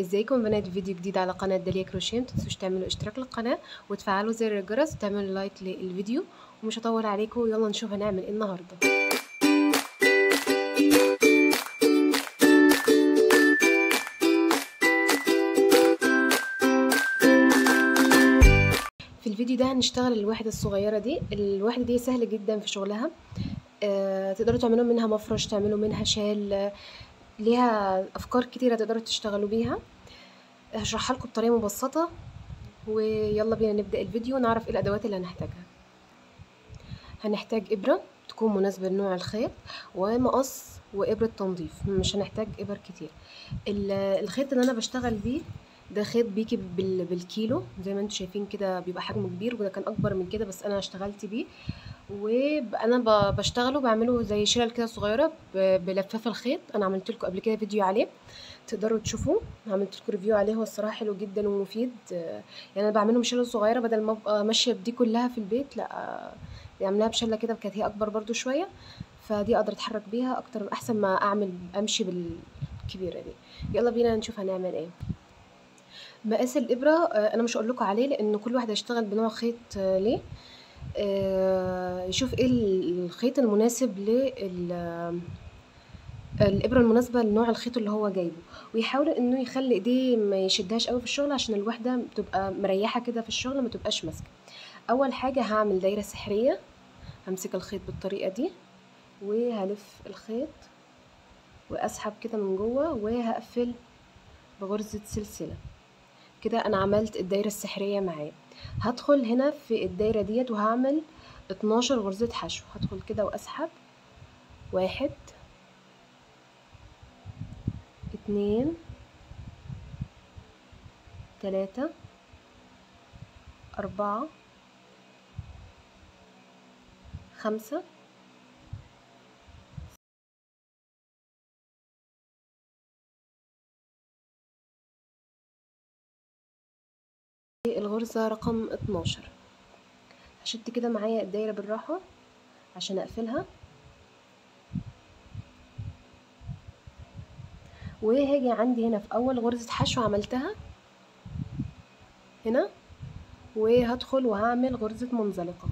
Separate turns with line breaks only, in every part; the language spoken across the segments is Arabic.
ازيكم بنات فيديو جديد على قناة داليا كروشيه متنسوش تعملوا اشتراك للقناة وتفعلوا زر الجرس وتعملوا like للفيديو ومش هطول عليكم. يلا نشوف هنعمل إيه النهاردة. في الفيديو ده هنشتغل الوحدة الصغيرة دي. الوحدة دي سهلة جدا في شغلها. آه، تقدروا تعملوا منها مفرش تعملوا منها شال ليها أفكار كتيرة تقدروا تشتغلوا بيها. هشرحها لكم بطريقة مبسطة ويلا بينا نبدأ الفيديو ونعرف إيه الأدوات اللي هنحتاجها. هنحتاج إبرة تكون مناسبة لنوع الخيط ومقص وإبرة تنظيف مش هنحتاج إبر كتير. الخيط اللي أنا بشتغل بيه ده خيط بيجي بالكيلو زي ما أنتم شايفين كده بيبقى حجمه كبير وده كان أكبر من كده بس أنا اشتغلت بيه. وأنا بشتغله بعمله زي شلل كده صغيرة بلفاف الخيط. أنا عملت لكم قبل كده فيديو عليه تقدروا تشوفوه. عملت لكم ريفيو عليه هو الصراحة حلو جدا ومفيد. يعني أنا بعمله بشله صغيرة بدل ما أبقى ماشية بدي كلها في البيت لأ اعملها بشلة كده كانت هي أكبر برضو شوية. فدي أقدر أتحرك بيها أكتر أحسن ما أعمل أمشي بالكبيرة دي. يلا بينا نشوف هنعمل إيه. مقاس الإبرة أنا مش هقول لكم عليه لأن كل واحد هيشتغل بنوع خيط ليه. يشوف إيه الخيط المناسب لل الإبرة المناسبة لنوع الخيط اللي هو جايبه ويحاول إنه يخلي إيديه ما يشدهاش قوي في الشغل عشان الوحدة تبقى مريحة كده في الشغل ما تبقاش ماسكة. أول حاجة هعمل دايرة سحرية همسك الخيط بالطريقة دي وهلف الخيط وأسحب كده من جوه وهقفل بغرزة سلسلة. كده أنا عملت الدايرة السحرية معايا هدخل هنا في الدايرة ديت وهعمل 12 غرزة حشو. هدخل كده وأسحب. واحد اتنين تلاتة أربعة خمسة. الغرزة رقم اتناشر. هشد كده معايا الدايرة بالراحة عشان أقفلها. وهاجي عندي هنا في أول غرزة حشو عملتها. هنا. وهدخل وهعمل غرزة منزلقة.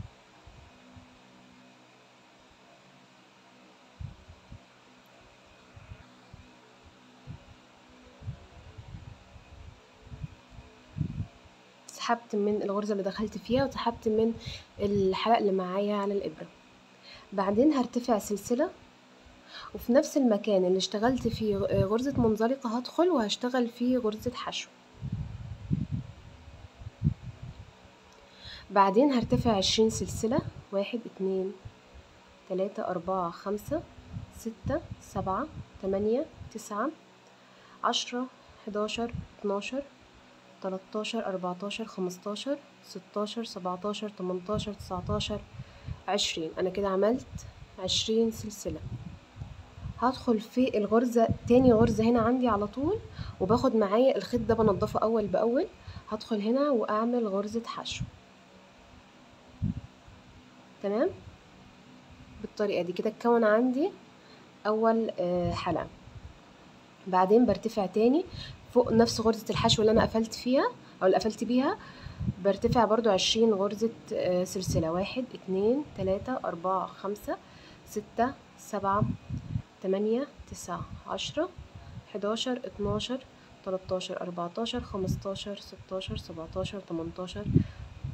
سحبت من الغرزة اللي دخلت فيها وسحبت من الحلق اللي معايا على الإبرة. بعدين هرتفع سلسلة وفي نفس المكان اللي اشتغلت فيه غرزة منزلقة هدخل وهشتغل فيه غرزة حشو. بعدين هرتفع عشرين سلسلة واحد اتنين تلاتة أربعة خمسة ستة سبعة تمانية تسعة عشرة حداشر اتناشر تلاتاشر أربعتاشر خمستاشر ستاشر سبعتاشر تمنتاشر تسعتاشر عشرين. أنا كده عملت عشرين سلسلة. هدخل في الغرزة تاني غرزة هنا عندي على طول وباخد معايا الخيط ده بنضفه أول بأول. هدخل هنا وأعمل غرزة حشو. تمام؟ بالطريقة دي. كده اتكون عندي أول حلقة. بعدين برتفع تاني. فوق نفس غرزة الحشو اللي أنا قفلت فيها أو اللي قفلت بيها برتفع برضو عشرين غرزة سلسلة. واحد اتنين تلاتة أربعة خمسة ستة سبعة تمانية تسعة عشرة حداشر اتناشر تلاتاشر أربعتاشر خمستاشر ستاشر سبعتاشر تمنتاشر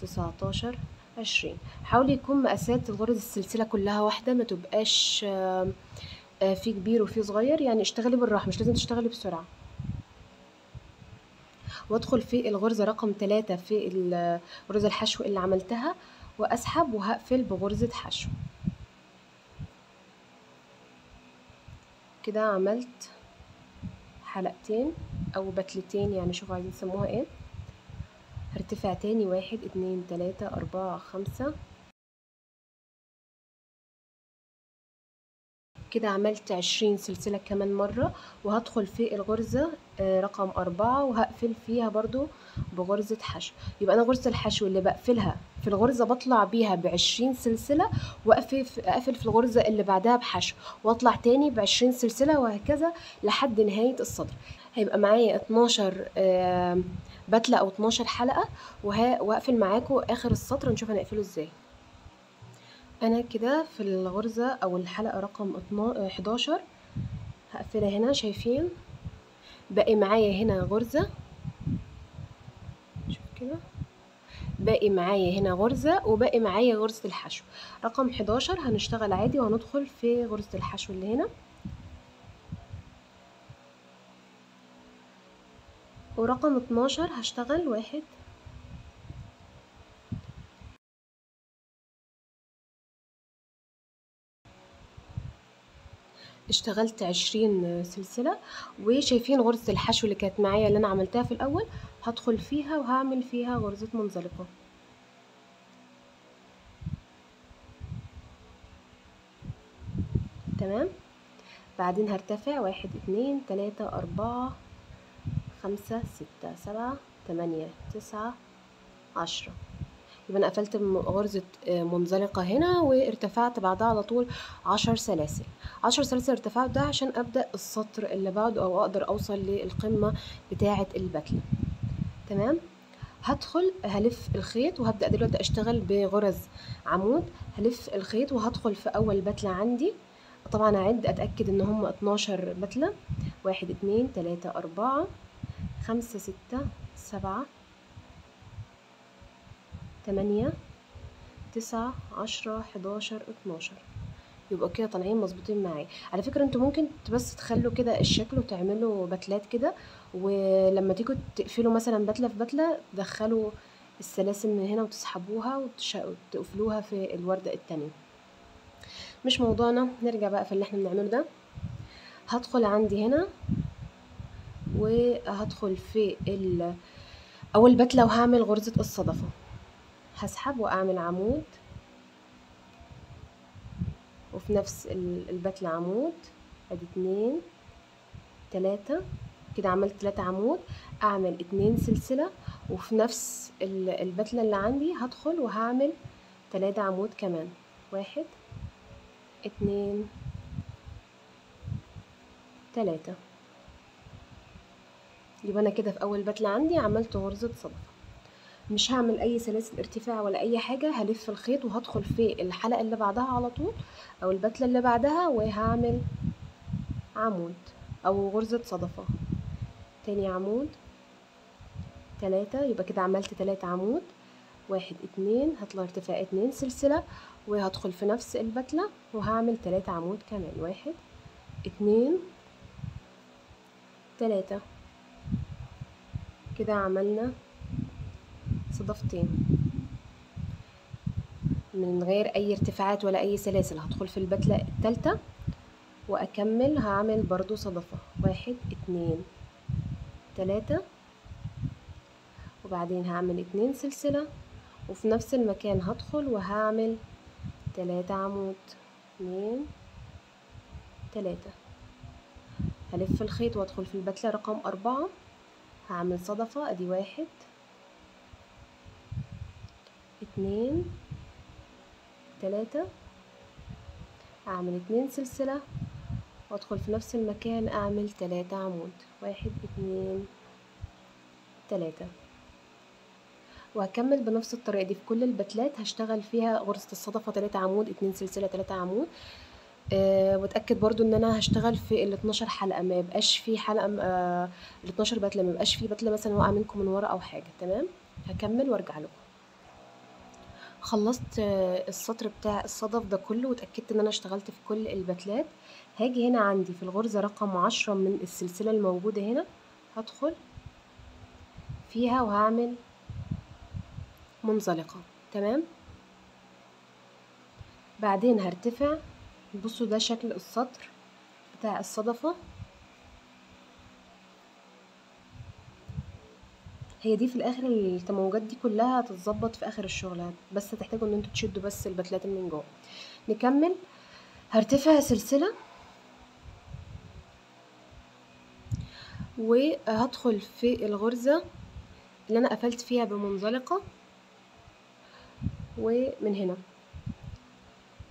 تسعتاشر عشرين. حاولي يكون مقاسات الغرز السلسلة كلها واحدة ما تبقاش في كبير وفي صغير. يعني اشتغلي بالراحة مش لازم تشتغلي بسرعة. وادخل في الغرزة رقم تلاتة في غرزة الحشو اللي عملتها وأسحب وهقفل بغرزة حشو. كده عملت حلقتين أو بتلتين يعني شوفوا عايزين تسموها إيه. هرتفع تاني واحد اتنين تلاتة أربعة خمسة. كده عملت عشرين سلسلة كمان مرة وهدخل في الغرزة رقم أربعة وهقفل فيها برضو بغرزة حشو. يبقى أنا غرزة الحشو اللي بقفلها في الغرزة بطلع بيها بعشرين سلسلة وأقفل في الغرزة اللي بعدها بحشو وأطلع تاني بعشرين سلسلة وهكذا لحد نهاية السطر هيبقى معايا 12 آه، بتلة أو 12 حلقة وه- وهقفل معاكم آخر السطر نشوف هنقفله إزاي. أنا كده في الغرزة أو الحلقة رقم 12 11 هقفلها هنا شايفين؟ باقي معايا هنا غرزة. شوف كده. باقي معايا هنا غرزة وباقي معايا غرزة الحشو. رقم 11 هنشتغل عادي وهندخل في غرزة الحشو اللي هنا. ورقم 12 هشتغل واحد. اشتغلت عشرين سلسلة وشايفين غرزة الحشو اللي كانت معايا اللي أنا عملتها في الأول هدخل فيها وهعمل فيها غرزة منزلقة. تمام؟ بعدين هرتفع واحد اتنين تلاتة أربعة خمسة ستة سبعة تمانية تسعة عشرة. يبقى أنا قفلت غرزة آه، منزلقة هنا وارتفعت بعدها على طول عشر سلاسل. عشر سلاسل ارتفعت ده عشان أبدأ السطر اللي بعده أو أقدر أوصل للقمة بتاعة البتلة تمام؟ هدخل هلف الخيط وهبدأ دلوقتي أشتغل بغرز عمود. هلف الخيط وهدخل في أول بتلة عندي. طبعا أعد أتأكد إن هم 12 بتلة. واحد اتنين تلاتة أربعة خمسة ستة سبعة تمانية تسعة عشرة حداشر اتناشر. يبقى كده طالعين مظبوطين معايا. على فكرة أنتوا ممكن بس تخلوا كده الشكل وتعملوا بتلات كده ولما تيجوا تقفلوا مثلا بتلة في بتلة تدخلوا السلاسل من هنا وتسحبوها وتقفلوها في الوردة التانية. مش موضوعنا. نرجع بقى في اللي إحنا بنعمله ده. هدخل عندي هنا وهدخل في أول بتلة وهعمل غرزة الصدفة. هسحب وأعمل عمود. وفي نفس ال- البتلة عمود. أدي اتنين تلاتة. كده عملت تلاتة عمود. أعمل اتنين سلسلة. وفي نفس ال- البتلة اللي عندي هدخل وهعمل تلاتة عمود كمان. واحد اتنين تلاتة. يبقى أنا كده في أول بتلة عندي عملت غرزة صدفة مش هعمل أي سلاسل ارتفاع ولا أي حاجة هلف الخيط وهدخل في الحلقة اللي بعدها على طول أو البتلة اللي بعدها وهعمل عمود أو غرزة صدفة. تاني عمود تلاتة يبقى كده عملت تلاتة عمود. واحد اتنين هطلع ارتفاع اتنين سلسلة وهدخل في نفس البتلة وهعمل تلاتة عمود كمان. واحد اتنين تلاتة. كده عملنا صدفتين. من غير أي ارتفاعات ولا أي سلاسل. هدخل في البتلة التالتة وأكمل. هعمل برضو صدفة. واحد اتنين تلاتة. وبعدين هعمل اتنين سلسلة. وفي نفس المكان هدخل وهعمل تلاتة عمود. اتنين تلاتة. هلف الخيط وادخل في البتلة رقم أربعة. هعمل صدفة. أدي واحد. اتنين تلاتة. أعمل اتنين سلسلة وأدخل في نفس المكان أعمل تلاتة عمود. واحد اتنين تلاتة. وهكمل بنفس الطريقة دي في كل البتلات. هشتغل فيها غرزة الصدفة تلاتة عمود اتنين سلسلة تلاتة عمود. أه وأتأكد برضو إن أنا هشتغل في ال 12 حلقة. ما يبقاش في حلقة أه ال 12 بتلة. ما يبقاش في بتلة مثلا واقعه منكم من ورا أو حاجة. تمام؟ هكمل وأرجع لكم. خلصت السطر بتاع الصدف ده كله واتأكدت إن أنا اشتغلت في كل البتلات هاجي هنا عندي في الغرزة رقم عشرة من السلسلة الموجودة هنا. هدخل فيها وهعمل منزلقة. تمام؟ بعدين هرتفع. بصوا ده شكل السطر بتاع الصدفة. هي دي في الآخر التموجات دي كلها هتتظبط في آخر الشغل بس هتحتاجوا إن أنتوا تشدوا بس البتلات من جوه. نكمل. هرتفع سلسلة. وهدخل في الغرزة اللي أنا قفلت فيها بمنزلقة. ومن هنا.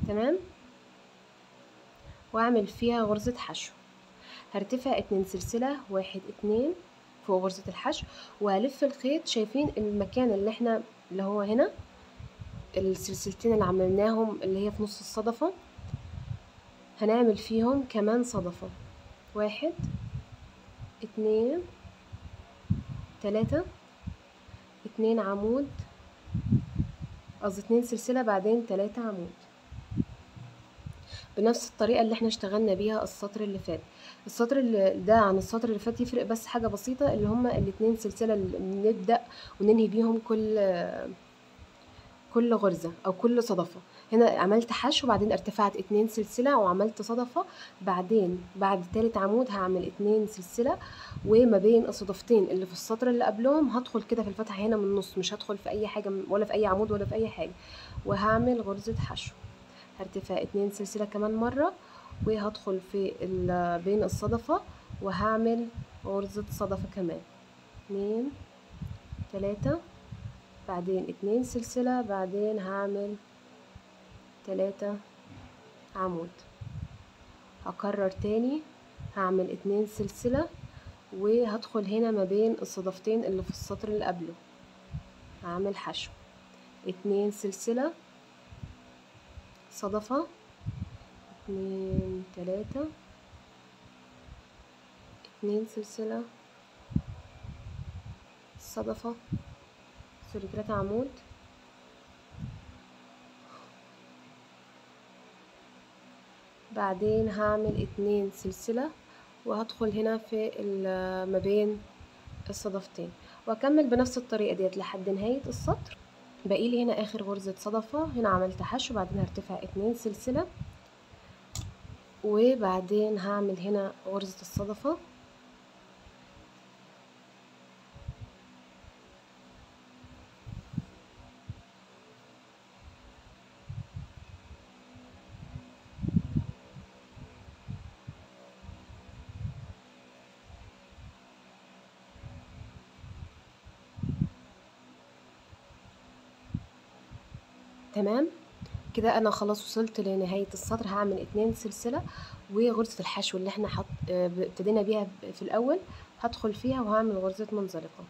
تمام؟ وأعمل فيها غرزة حشو. هرتفع اتنين سلسلة واحد اتنين. فوق غرزة الحشو وهلف الخيط شايفين المكان اللي إحنا اللي هو هنا السلسلتين اللي عملناهم اللي هي في نص الصدفة. هنعمل فيهم كمان صدفة. واحد اتنين تلاتة اتنين عمود قصدي اتنين سلسلة بعدين تلاتة عمود. بنفس الطريقة اللي إحنا اشتغلنا بيها السطر اللي فات. السطر اللي ده عن السطر اللي فات يفرق بس حاجة بسيطة اللي هما الاتنين سلسلة اللي بنبدأ وننهي بيهم كل كل غرزة أو كل صدفة. هنا عملت حشو وبعدين ارتفعت اتنين سلسلة وعملت صدفة. بعدين بعد تالت عمود هعمل اتنين سلسلة وما بين الصدفتين اللي في السطر اللي قبلهم هدخل كده في الفتحة هنا من النص مش هدخل في أي حاجة ولا في أي عمود ولا في أي حاجة. وهعمل غرزة حشو. هرتفع اتنين سلسلة كمان مرة وهدخل في بين الصدفة وهعمل غرزة صدفة كمان. اتنين تلاتة بعدين اتنين سلسلة بعدين هعمل تلاتة عمود. هكرر تاني هعمل اتنين سلسلة وهدخل هنا ما بين الصدفتين اللي في السطر اللي قبله. هعمل حشو. اتنين سلسلة صدفة. اتنين تلاتة. اتنين سلسلة. صدفة. سوري تلاتة عمود. بعدين هعمل اتنين سلسلة وهدخل هنا في ما بين الصدفتين. وأكمل بنفس الطريقة ديت لحد نهاية السطر. باقي لي هنا آخر غرزة صدفة. هنا عملت حشو بعدين هرتفع اتنين سلسلة. وبعدين هعمل هنا غرزة الصدفة. تمام؟ كده أنا خلاص وصلت لنهاية السطر هعمل اتنين سلسلة وغرزة الحشو اللي إحنا ابتدينا بيها في الأول هدخل فيها وهعمل غرزة منزلقة.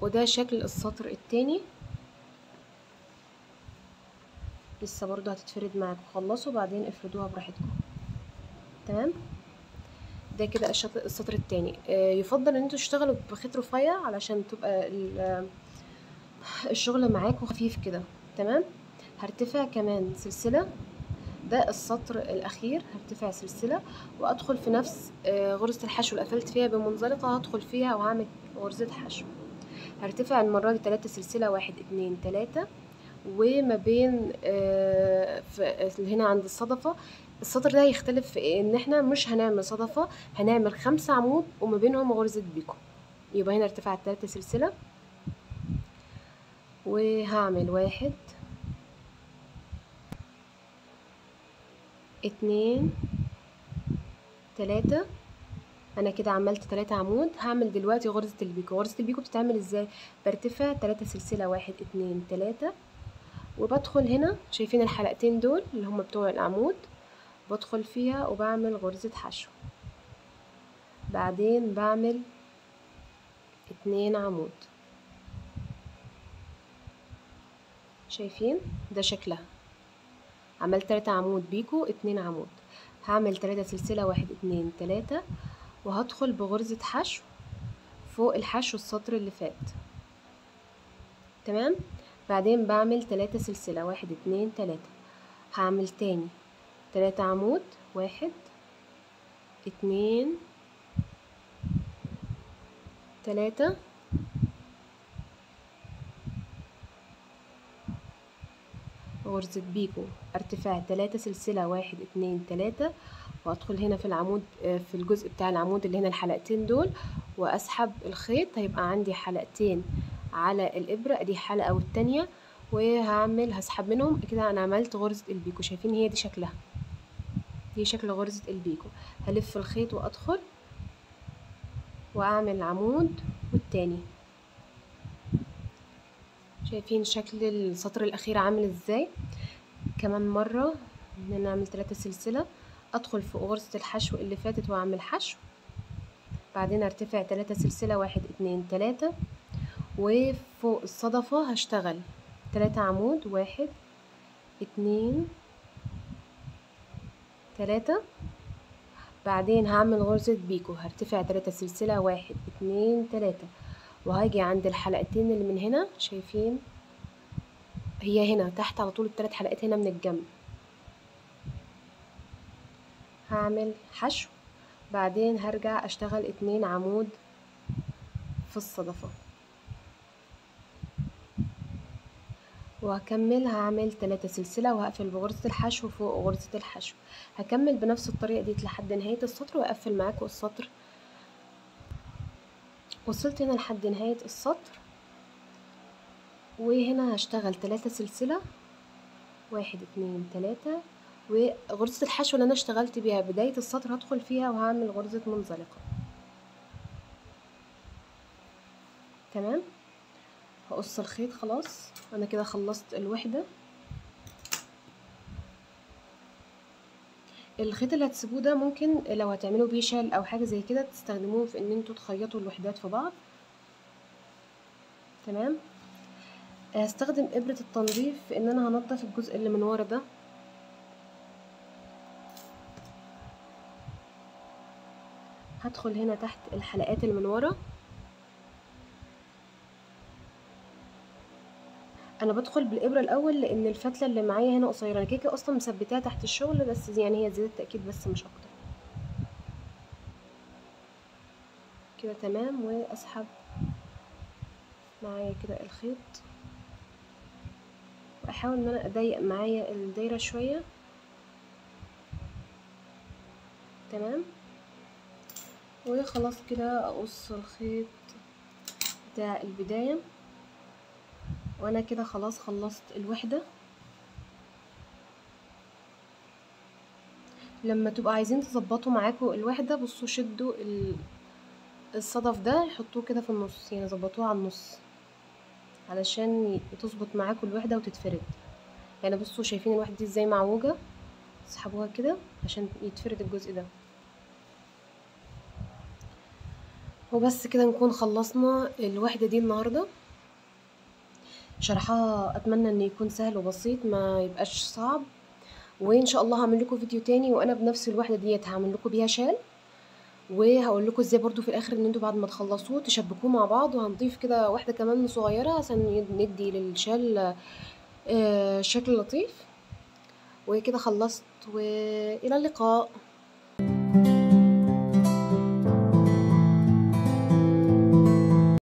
وده شكل السطر التاني. لسه برضو هتتفرد معاكم. خلصوا بعدين افردوها براحتكم. تمام؟ ده كده السطر التاني. آه، يفضل إن أنتوا تشتغلوا بخيط رفيع علشان تبقى ال- الشغل معاكم خفيف كده. تمام؟ هرتفع كمان سلسلة. ده السطر الأخير هرتفع سلسلة. وأدخل في نفس آه، غرزة الحشو اللي قفلت فيها بمنزلقة هدخل فيها وهعمل غرزة حشو. هرتفع المرة دي تلاتة سلسلة واحد اتنين تلاتة. وما بين آه، هنا عند الصدفة السطر ده هيختلف في إيه؟ إن إحنا مش هنعمل صدفة هنعمل خمسة عمود وما بينهم غرزة بيكو يبقى هنا ارتفعت تلاتة سلسلة. وهعمل واحد اتنين تلاتة. أنا كده عملت تلاتة عمود. هعمل دلوقتي غرزة البيكو. غرزة البيكو بتتعمل إزاي؟ برتفع تلاتة سلسلة واحد اتنين تلاتة. وبدخل هنا شايفين الحلقتين دول اللي هم بتوع العمود. بدخل فيها وبعمل غرزة حشو. بعدين بعمل اتنين عمود. شايفين؟ ده شكلها. عملت تلاتة عمود بيكو اتنين عمود. هعمل تلاتة سلسلة واحد اتنين تلاتة. وهدخل بغرزة حشو فوق الحشو السطر اللي فات. تمام؟ بعدين بعمل تلاتة سلسلة واحد اتنين تلاتة. هعمل تاني. تلاتة عمود واحد اتنين تلاتة. غرزة بيكو ارتفاع تلاتة سلسلة واحد اتنين تلاتة. وادخل هنا في العمود آه، في الجزء بتاع العمود اللي هنا الحلقتين دول. واسحب الخيط هيبقى عندي حلقتين على الابرة دي حلقة والتانية. وهعمل هسحب منهم. كده أنا عملت غرزة البيكو. شايفين هي دي شكلها. دي شكل غرزة البيكو. هلف الخيط وأدخل. وأعمل عمود. والتاني. شايفين شكل السطر الأخير عامل إزاي؟ كمان مرة إن أنا أعمل تلاتة سلسلة. أدخل في غرزة الحشو اللي فاتت وأعمل حشو. بعدين أرتفع تلاتة سلسلة واحد اتنين تلاتة. وفوق الصدفة هشتغل. تلاتة عمود واحد اتنين تلاتة. بعدين هعمل غرزة بيكو هرتفع تلاتة سلسلة واحد اتنين تلاتة. وهاجي عند الحلقتين اللي من هنا شايفين؟ هي هنا تحت على طول التلات حلقات هنا من الجنب. هعمل حشو. بعدين هرجع أشتغل اتنين عمود في الصدفة. وهكمل هعمل تلاتة سلسلة وهقفل بغرزة الحشو فوق غرزة الحشو. هكمل بنفس الطريقة دي لحد نهاية السطر وأقفل معاكم السطر. وصلت هنا لحد نهاية السطر. وهنا هشتغل تلاتة سلسلة. واحد اتنين تلاتة. وغرزة الحشو اللي أنا اشتغلت بيها بداية السطر هدخل فيها وهعمل غرزة منزلقة. تمام؟ هقص الخيط خلاص. أنا كده خلصت الوحدة. الخيط اللي هتسيبوه ده ممكن لو هتعملوا بيه شال أو حاجة زي كده تستخدموه في إن أنتوا تخيطوا الوحدات في بعض. تمام؟ هستخدم إبرة التنظيف في إن أنا هنضف الجزء اللي من ورا ده. هدخل هنا تحت الحلقات اللي من ورا. أنا بدخل بالإبرة الأول لأن الفتلة اللي معايا هنا قصيرة. أنا كده أصلا مثبتاها تحت الشغل بس يعني هي زيادة تاكيد بس مش أكتر. كده تمام وأسحب معايا كده الخيط. وأحاول إن أنا أضيق معايا الدايرة شوية. تمام. وخلاص كده أقص الخيط بتاع البداية. وأنا كده خلاص خلصت الوحدة. لما تبقوا عايزين تظبطوا معاكم الوحدة بصوا شدوا الصدف ده حطوه كده في النص يعني ظبطوه على النص علشان تظبط معاكم الوحدة وتتفرد. يعني بصوا شايفين الوحدة دي إزاي معوجة؟ اسحبوها كده عشان يتفرد الجزء ده. وبس كده نكون خلصنا الوحدة دي النهارده. شرحها أتمنى إن يكون سهل وبسيط ما يبقاش صعب. وإن شاء الله هعمل لكم فيديو تاني وأنا بنفس الوحدة ديت هعمل لكم بيها شال. وهقول لكم إزاي برضو في الآخر إن أنتوا بعد ما تخلصوه تشبكوه مع بعض وهنضيف كده واحدة كمان صغيرة عشان ندي للشال شكل لطيف. وكده خلصت وإلى اللقاء.